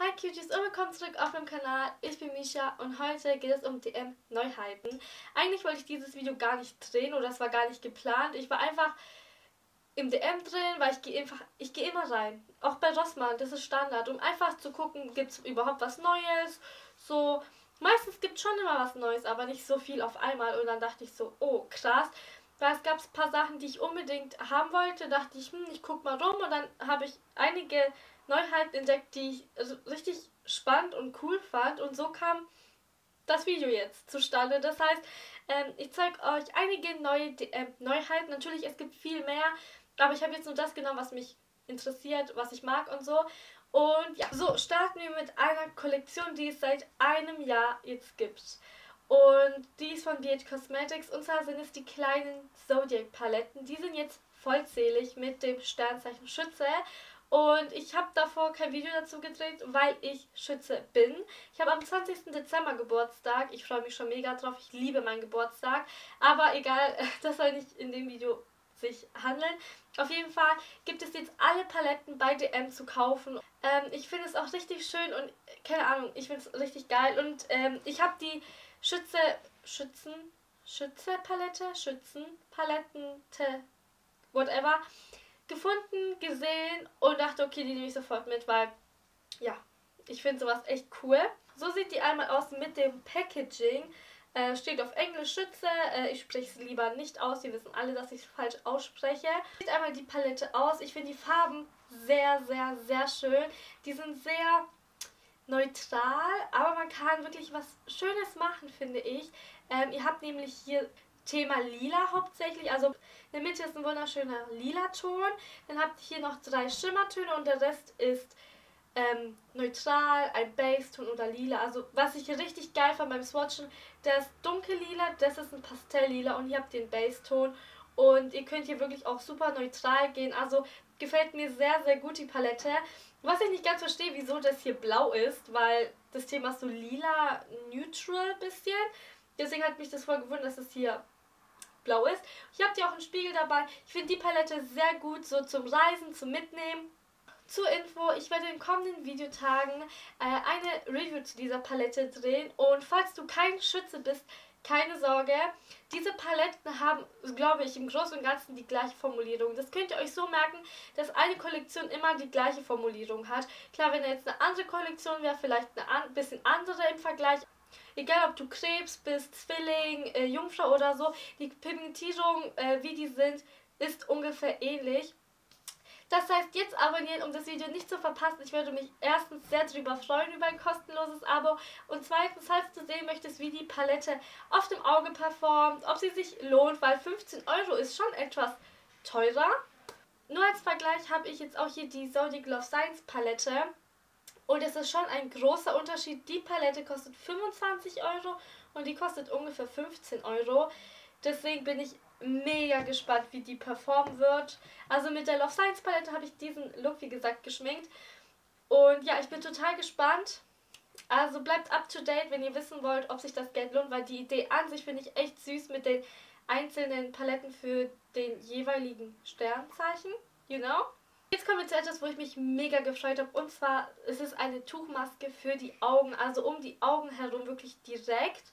Hi Cuties und willkommen zurück auf meinem Kanal. Ich bin Misha und heute geht es um DM Neuheiten. Eigentlich wollte ich dieses Video gar nicht drehen oder es war gar nicht geplant. Ich war einfach im DM drin, weil ich gehe einfach, ich gehe immer rein. Auch bei Rossmann, das ist Standard, um einfach zu gucken, gibt es überhaupt was Neues. So, meistens gibt es schon immer was Neues, aber nicht so viel auf einmal. Und dann dachte ich so, oh krass. Weil es gab ein paar Sachen, die ich unbedingt haben wollte. Dachte ich, hm, ich guck mal rum und dann habe ich einige Neuheiten entdeckt, die ich richtig spannend und cool fand. Und so kam das Video jetzt zustande. Das heißt, ähm, ich zeige euch einige neue äh, Neuheiten. Natürlich, es gibt viel mehr, aber ich habe jetzt nur das genommen, was mich interessiert, was ich mag und so. Und ja, so starten wir mit einer Kollektion, die es seit einem Jahr jetzt gibt. Und die ist von BH Cosmetics. Und zwar sind es die kleinen Zodiac Paletten. Die sind jetzt vollzählig mit dem Sternzeichen Schütze. Und ich habe davor kein Video dazu gedreht, weil ich Schütze bin. Ich habe am 20. Dezember Geburtstag. Ich freue mich schon mega drauf. Ich liebe meinen Geburtstag. Aber egal, das soll nicht in dem Video sich handeln. Auf jeden Fall gibt es jetzt alle Paletten bei DM zu kaufen. Ähm, ich finde es auch richtig schön und keine Ahnung, ich finde es richtig geil. Und ähm, ich habe die Schütze, Schützen, Schütze-Palette, Schützen-Paletten, whatever, gefunden, gesehen und dachte, okay, die nehme ich sofort mit, weil, ja, ich finde sowas echt cool. So sieht die einmal aus mit dem Packaging. Äh, steht auf Englisch Schütze. Äh, ich spreche es lieber nicht aus. Sie wissen alle, dass ich es falsch ausspreche. Sieht einmal die Palette aus. Ich finde die Farben sehr, sehr, sehr schön. Die sind sehr neutral, aber man kann wirklich was Schönes machen, finde ich. Ähm, ihr habt nämlich hier Thema Lila hauptsächlich. Also in der Mitte ist ein wunderschöner lila Ton. Dann habt ihr hier noch drei Schimmertöne und der Rest ist ähm, neutral, ein Base-Ton oder lila. Also was ich hier richtig geil fand beim Swatchen, ist dunkellila, das ist ein Pastelllila und ihr habt den Base-Ton. Und ihr könnt hier wirklich auch super neutral gehen. Also gefällt mir sehr, sehr gut die Palette. Was ich nicht ganz verstehe, wieso das hier blau ist, weil das Thema ist so lila, neutral bisschen. Deswegen hat mich das voll gewundert, dass es hier blau ist. Ich habe hier auch einen Spiegel dabei. Ich finde die Palette sehr gut, so zum Reisen, zum Mitnehmen. Zur Info, ich werde in kommenden Videotagen äh, eine Review zu dieser Palette drehen und falls du kein Schütze bist, keine Sorge, diese Paletten haben, glaube ich, im Großen und Ganzen die gleiche Formulierung. Das könnt ihr euch so merken, dass eine Kollektion immer die gleiche Formulierung hat. Klar, wenn jetzt eine andere Kollektion wäre, vielleicht eine an bisschen andere im Vergleich. Egal, ob du Krebs bist, Zwilling, äh, Jungfrau oder so, die Pigmentierung, äh, wie die sind, ist ungefähr ähnlich. Das heißt, jetzt abonnieren, um das Video nicht zu verpassen. Ich würde mich erstens sehr darüber freuen über ein kostenloses Abo und zweitens, falls du sehen möchtest, wie die Palette auf dem Auge performt, ob sie sich lohnt, weil 15 Euro ist schon etwas teurer. Nur als Vergleich habe ich jetzt auch hier die Zodiac Love Science Palette. Und es ist schon ein großer Unterschied. Die Palette kostet 25 Euro und die kostet ungefähr 15 Euro. Deswegen bin ich mega gespannt, wie die performen wird. Also mit der Love Science Palette habe ich diesen Look, wie gesagt, geschminkt. Und ja, ich bin total gespannt. Also bleibt up to date, wenn ihr wissen wollt, ob sich das Geld lohnt, weil die Idee an sich finde ich echt süß mit den einzelnen Paletten für den jeweiligen Sternzeichen. You know? Jetzt kommen wir zu etwas, wo ich mich mega gefreut habe. Und zwar ist es eine Tuchmaske für die Augen, also um die Augen herum wirklich direkt.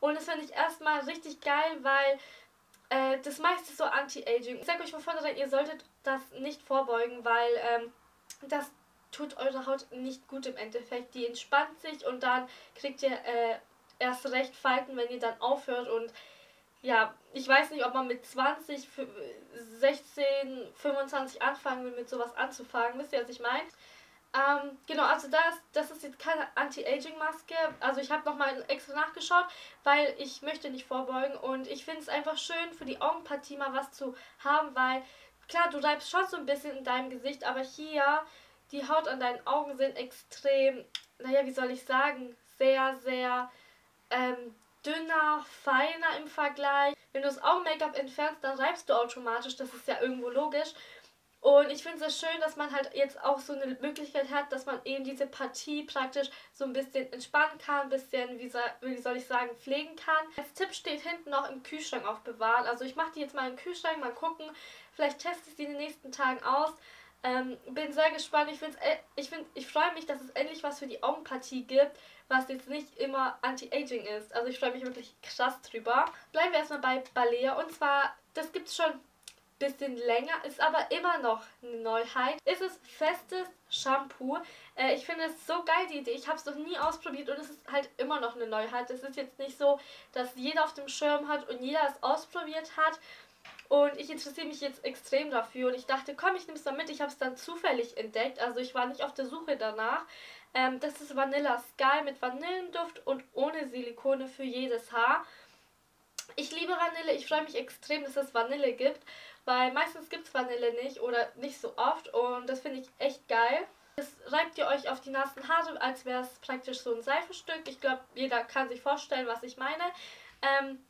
Und das finde ich erstmal richtig geil, weil äh, das meiste ist so Anti-Aging. Ich sage euch von vornherein, ihr solltet das nicht vorbeugen, weil ähm, das tut eure Haut nicht gut im Endeffekt. Die entspannt sich und dann kriegt ihr äh, erst recht Falten, wenn ihr dann aufhört und ja, ich weiß nicht, ob man mit 20, 16, 25 anfangen will, mit sowas anzufangen. Wisst ihr, was ich meine? Ähm, genau, also das, das ist jetzt keine Anti-Aging-Maske. Also ich habe nochmal extra nachgeschaut, weil ich möchte nicht vorbeugen. Und ich finde es einfach schön, für die Augenpartie mal was zu haben, weil klar, du reibst schon so ein bisschen in deinem Gesicht, aber hier, die Haut an deinen Augen sind extrem, naja, wie soll ich sagen, sehr, sehr ähm, dünner, feiner im Vergleich. Wenn du das Augen-Make-up entfernst, dann reibst du automatisch, das ist ja irgendwo logisch. Und ich finde es schön, dass man halt jetzt auch so eine Möglichkeit hat, dass man eben diese Partie praktisch so ein bisschen entspannen kann, ein bisschen, wie soll, ich sagen, pflegen kann. Als Tipp steht hinten noch im Kühlschrank aufbewahren. Also ich mache die jetzt mal im Kühlschrank, mal gucken. Vielleicht teste ich sie in den nächsten Tagen aus. Ähm, bin sehr gespannt. Ich, find's, äh, ich, ich freue mich, dass es endlich was für die Augenpartie gibt, was jetzt nicht immer Anti-Aging ist. Also ich freue mich wirklich krass drüber. Bleiben wir erstmal bei Balea. Und zwar, das gibt es schon bisschen länger, ist aber immer noch eine Neuheit. Ist es festes Shampoo. Äh, ich finde es so geil, die Idee. Ich habe es noch nie ausprobiert und es ist halt immer noch eine Neuheit. Es ist jetzt nicht so, dass jeder auf dem Schirm hat und jeder es ausprobiert hat. Und ich interessiere mich jetzt extrem dafür. Und ich dachte, komm, ich nehme es mal mit. Ich habe es dann zufällig entdeckt. Also ich war nicht auf der Suche danach. Ähm, das ist Vanilla Sky mit Vanillenduft und ohne Silikone für jedes Haar. Ich liebe Vanille. Ich freue mich extrem, dass es Vanille gibt. Weil meistens gibt es Vanille nicht oder nicht so oft. Und das finde ich echt geil. Das reibt ihr euch auf die nassen Haare, als wäre es praktisch so ein Seifenstück. Ich glaube, jeder kann sich vorstellen, was ich meine. Ähm,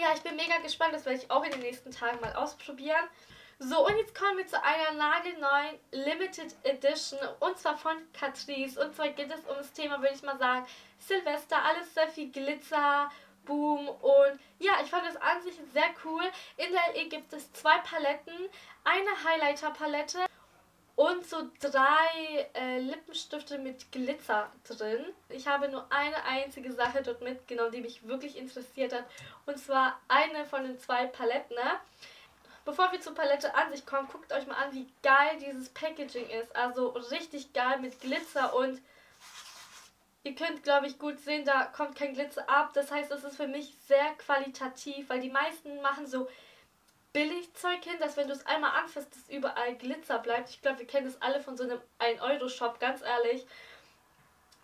ja, ich bin mega gespannt. Das werde ich auch in den nächsten Tagen mal ausprobieren. So, und jetzt kommen wir zu einer nagelneuen Limited Edition und zwar von Catrice. Und zwar geht es um das Thema, würde ich mal sagen, Silvester, alles sehr viel Glitzer, Boom und ja, ich fand das an sich sehr cool. In der LE gibt es zwei Paletten, eine Highlighter-Palette und so drei äh, Lippenstifte mit Glitzer drin. Ich habe nur eine einzige Sache dort mitgenommen, die mich wirklich interessiert hat. Und zwar eine von den zwei Paletten. Ne? Bevor wir zur Palette an sich kommen, guckt euch mal an, wie geil dieses Packaging ist. Also richtig geil mit Glitzer und ihr könnt, glaube ich, gut sehen, da kommt kein Glitzer ab. Das heißt, das ist für mich sehr qualitativ, weil die meisten machen so Billigzeug hin, dass wenn du es einmal anfasst, dass überall Glitzer bleibt. Ich glaube, wir kennen das alle von so einem 1-Euro-Shop, ganz ehrlich.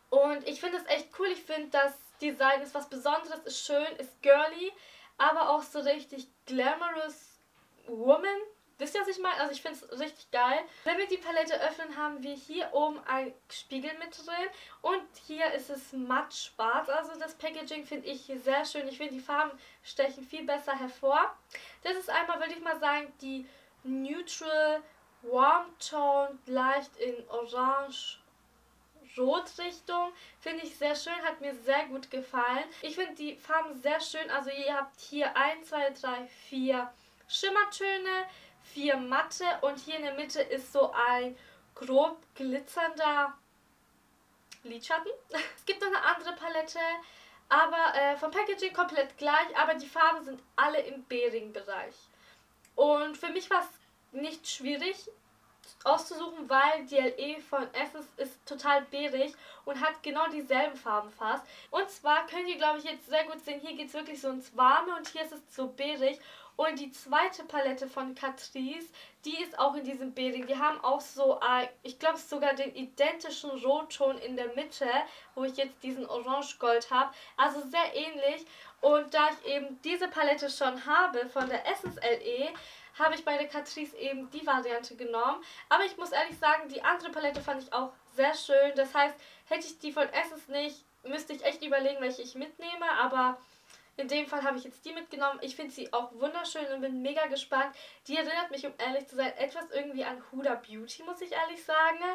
Und ich finde es echt cool. Ich finde, das Design ist was Besonderes, ist schön, ist girly, aber auch so richtig glamorous woman. Wisst ihr, was ich meine? Also ich finde es richtig geil. Wenn wir die Palette öffnen, haben wir hier oben ein Spiegel mit drin. Und hier ist es matt schwarz. Also das Packaging finde ich sehr schön. Ich finde, die Farben stechen viel besser hervor. Das ist einmal, würde ich mal sagen, die Neutral Warm Tone, leicht in Orange Rot-Richtung. Finde ich sehr schön, hat mir sehr gut gefallen. Ich finde die Farben sehr schön. Also ihr habt hier 1, 2, 3, 4 Schimmertöne vier matte und hier in der Mitte ist so ein grob glitzernder Lidschatten. es gibt noch eine andere Palette, aber äh, vom Packaging komplett gleich, aber die Farben sind alle im Beering-Bereich. Und für mich war es nicht schwierig auszusuchen, weil die LE von Essence ist total beerig und hat genau dieselben Farben fast. Und zwar könnt ihr, glaube ich, jetzt sehr gut sehen, hier geht es wirklich so ins Warme und hier ist es so beerig. Und die zweite Palette von Catrice, die ist auch in diesem Beering. Die haben auch so, ich glaube sogar den identischen Rotton in der Mitte, wo ich jetzt diesen Orange-Gold habe. Also sehr ähnlich. Und da ich eben diese Palette schon habe von der Essence LE, habe ich bei der Catrice eben die Variante genommen. Aber ich muss ehrlich sagen, die andere Palette fand ich auch sehr schön. Das heißt, hätte ich die von Essence nicht, müsste ich echt überlegen, welche ich mitnehme. Aber in dem Fall habe ich jetzt die mitgenommen. Ich finde sie auch wunderschön und bin mega gespannt. Die erinnert mich, um ehrlich zu sein, etwas irgendwie an Huda Beauty, muss ich ehrlich sagen.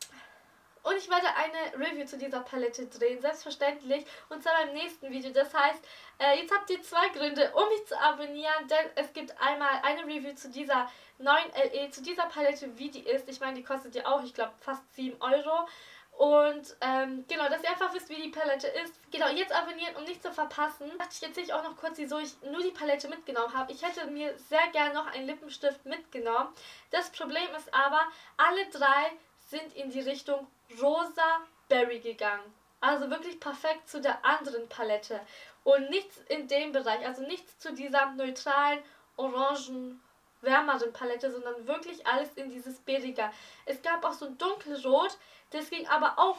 Und ich werde eine Review zu dieser Palette drehen, selbstverständlich. Und zwar beim nächsten Video. Das heißt, äh, jetzt habt ihr zwei Gründe, um mich zu abonnieren. Denn es gibt einmal eine Review zu dieser neuen LE, zu dieser Palette, wie die ist. Ich meine, die kostet ja auch, ich glaube, fast 7 Euro. Und ähm, genau, dass ihr einfach wisst, wie die Palette ist. Genau, jetzt abonnieren, um nichts zu verpassen. Ich erzähle auch noch kurz, wieso ich nur die Palette mitgenommen habe. Ich hätte mir sehr gern noch einen Lippenstift mitgenommen. Das Problem ist aber, alle drei sind in die Richtung rosa Berry gegangen. Also wirklich perfekt zu der anderen Palette. Und nichts in dem Bereich, also nichts zu dieser neutralen orangen wärmeren Palette, sondern wirklich alles in dieses Beeriger. Es gab auch so ein dunkelrot, das ging aber auch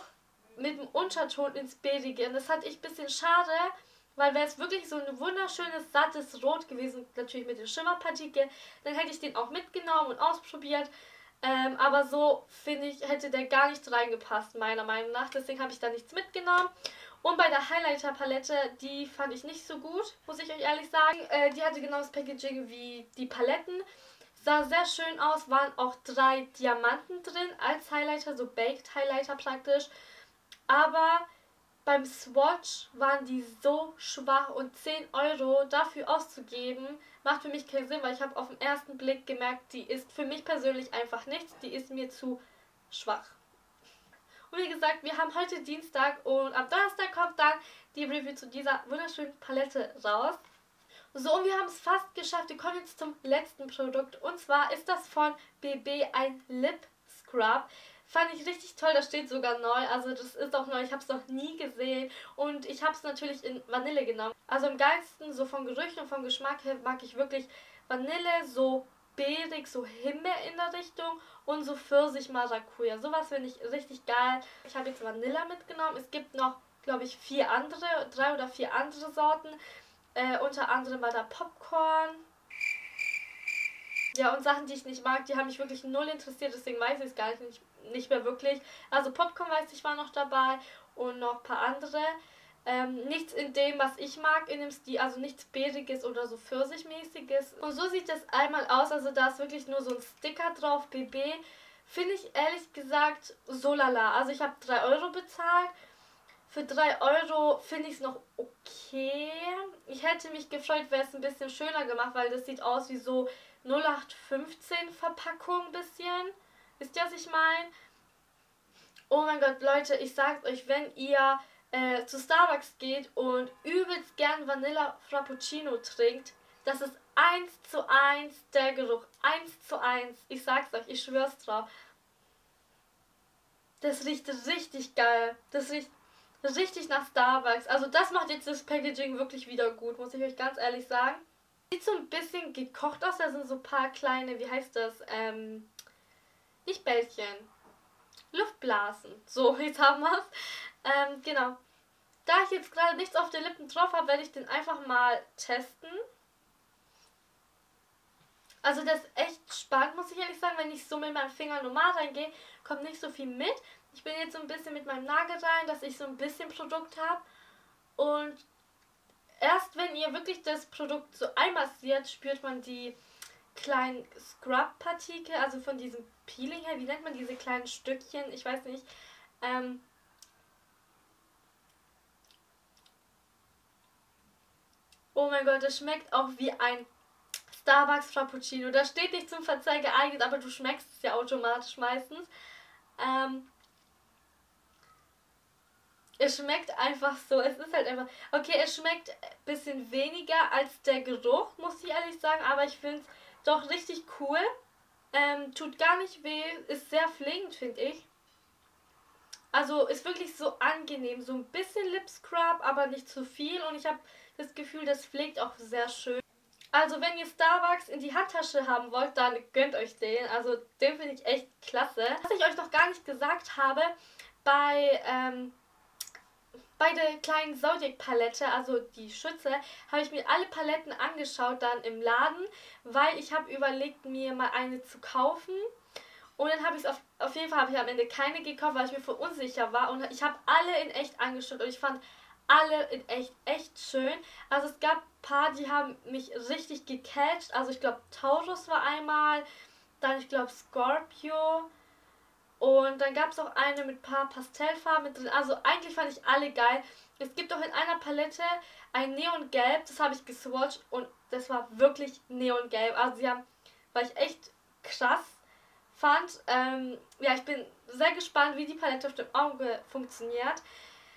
mit dem Unterton ins Beerige. Und das fand ich ein bisschen schade, weil wäre es wirklich so ein wunderschönes, sattes Rot gewesen, natürlich mit den Schimmerpartikeln, dann hätte ich den auch mitgenommen und ausprobiert. Ähm, aber so, finde ich, hätte der gar nicht reingepasst, meiner Meinung nach. Deswegen habe ich da nichts mitgenommen. Und bei der Highlighter-Palette, die fand ich nicht so gut, muss ich euch ehrlich sagen. Äh, die hatte genau das Packaging wie die Paletten. Sah sehr schön aus, waren auch drei Diamanten drin als Highlighter, so Baked Highlighter praktisch. Aber beim Swatch waren die so schwach und 10 Euro dafür auszugeben, macht für mich keinen Sinn, weil ich habe auf den ersten Blick gemerkt, die ist für mich persönlich einfach nichts. Die ist mir zu schwach. Wie gesagt, wir haben heute Dienstag und am Donnerstag kommt dann die Review zu dieser wunderschönen Palette raus. So, und wir haben es fast geschafft. Wir kommen jetzt zum letzten Produkt. Und zwar ist das von BB ein Lip Scrub. Fand ich richtig toll, das steht sogar neu. Also das ist auch neu, ich habe es noch nie gesehen. Und ich habe es natürlich in Vanille genommen. Also im geilsten, so vom Gerücht und vom Geschmack her, mag ich wirklich Vanille, so beerig, so Himbeer in der Richtung und so Pfirsich Maracuja. Sowas finde ich richtig geil. Ich habe jetzt Vanilla mitgenommen. Es gibt noch, glaube ich, vier andere, drei oder vier andere Sorten. Äh, unter anderem war da Popcorn. Ja, und Sachen, die ich nicht mag, die haben mich wirklich null interessiert, deswegen weiß ich es gar nicht, nicht mehr wirklich. Also Popcorn weiß ich war noch dabei und noch ein paar andere. Ähm, nichts in dem, was ich mag, in dem Stil, also nichts Beeriges oder so Pfirsichmäßiges. Und so sieht das einmal aus, also da ist wirklich nur so ein Sticker drauf, BB. Finde ich ehrlich gesagt so lala. Also ich habe 3 Euro bezahlt für 3 Euro finde ich es noch okay. Ich hätte mich gefreut, wäre es ein bisschen schöner gemacht, weil das sieht aus wie so 0815 Verpackung ein bisschen. Wisst ihr, was ich meine? Oh mein Gott, Leute, ich sag's euch, wenn ihr äh, zu Starbucks geht und übelst gern Vanilla Frappuccino trinkt, das ist 1 zu 1 der Geruch. 1 zu 1. Ich sag's euch, ich schwör's drauf. Das riecht richtig geil. Das riecht richtig nach Starbucks. Also das macht jetzt das Packaging wirklich wieder gut, muss ich euch ganz ehrlich sagen. Sieht so ein bisschen gekocht aus, da sind so ein paar kleine, wie heißt das, ähm, nicht Bällchen, Luftblasen. So, jetzt haben wir es. Ähm, genau. Da ich jetzt gerade nichts auf den Lippen drauf habe, werde ich den einfach mal testen. Also das ist echt spannend, muss ich ehrlich sagen. Wenn ich so mit meinem Finger normal reingehe, kommt nicht so viel mit. Ich bin jetzt so ein bisschen mit meinem Nagel rein, dass ich so ein bisschen Produkt habe. Und erst wenn ihr wirklich das Produkt so einmassiert, spürt man die kleinen Scrub-Partikel, also von diesem Peeling her. Wie nennt man diese kleinen Stückchen? Ich weiß nicht. Ähm, Oh mein Gott, das schmeckt auch wie ein Starbucks Frappuccino. Das steht nicht zum Verzeih geeignet, aber du schmeckst es ja automatisch meistens. Ähm, es schmeckt einfach so. Es ist halt einfach. Okay, es schmeckt ein bisschen weniger als der Geruch, muss ich ehrlich sagen. Aber ich finde es doch richtig cool. Ähm, tut gar nicht weh. Ist sehr pflegend, finde ich. Also ist wirklich so angenehm. So ein bisschen Lip Scrub, aber nicht zu viel. Und ich habe das Gefühl, das pflegt auch sehr schön. Also wenn ihr Starbucks in die Handtasche haben wollt, dann gönnt euch den. Also den finde ich echt klasse. Was ich euch noch gar nicht gesagt habe, bei ähm, bei der kleinen Zodiac-Palette, also die Schütze, habe ich mir alle Paletten angeschaut dann im Laden, weil ich habe überlegt, mir mal eine zu kaufen. Und dann habe ich es auf, auf jeden Fall ich am Ende keine gekauft, weil ich mir verunsicher war. Und ich habe alle in echt angeschaut und ich fand alle in echt, echt schön. Also es gab ein paar, die haben mich richtig gecatcht. Also ich glaube Taurus war einmal, dann ich glaube Scorpio, und dann gab es auch eine mit ein paar Pastellfarben drin. Also eigentlich fand ich alle geil. Es gibt auch in einer Palette ein Neongelb, das habe ich geswatcht und das war wirklich Neongelb. Also sie haben, weil ich echt krass fand. Ähm, ja, ich bin sehr gespannt, wie die Palette auf dem Auge funktioniert.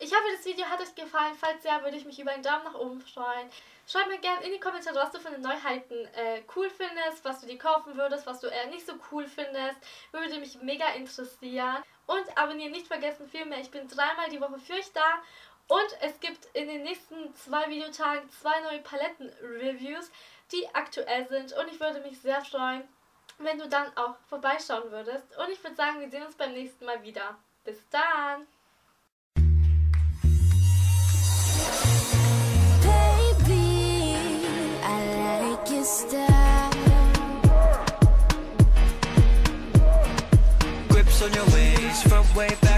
Ich hoffe, das Video hat euch gefallen. Falls ja, würde ich mich über einen Daumen nach oben freuen. Schreib mir gerne in die Kommentare, was du von den Neuheiten äh, cool findest, was du dir kaufen würdest, was du eher nicht so cool findest. Würde mich mega interessieren. Und abonnieren nicht vergessen, vielmehr, ich bin dreimal die Woche für euch da. Und es gibt in den nächsten zwei Videotagen zwei neue Paletten-Reviews, die aktuell sind. Und ich würde mich sehr freuen, wenn du dann auch vorbeischauen würdest. Und ich würde sagen, wir sehen uns beim nächsten Mal wieder. Bis dann! Grips on your waist, front way back